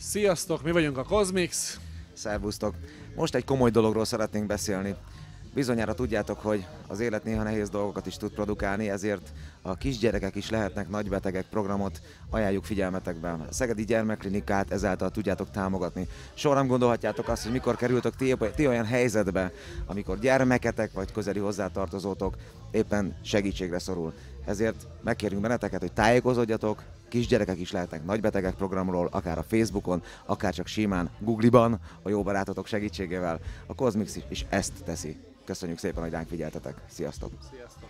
Sziasztok, mi vagyunk a Cosmix. Szervusztok! Most egy komoly dologról szeretnénk beszélni. Bizonyára tudjátok, hogy az élet néha nehéz dolgokat is tud produkálni, ezért a kisgyerekek is lehetnek nagybetegek programot ajánljuk figyelmetekben. A Szegedi Gyermekklinikát ezáltal tudjátok támogatni. Soha nem gondolhatjátok azt, hogy mikor kerültök ti, ti olyan helyzetbe, amikor gyermeketek vagy közeli hozzátartozótok éppen segítségre szorul. Ezért megkérünk benneteket, hogy tájékozódjatok, kisgyerekek is lehetnek nagybetegek programról, akár a Facebookon, akár csak simán Google-ban, a jó barátotok segítségével. A Cosmix is ezt teszi. Köszönjük szépen, hogy ránk figyeltetek. Sziasztok! Sziasztok!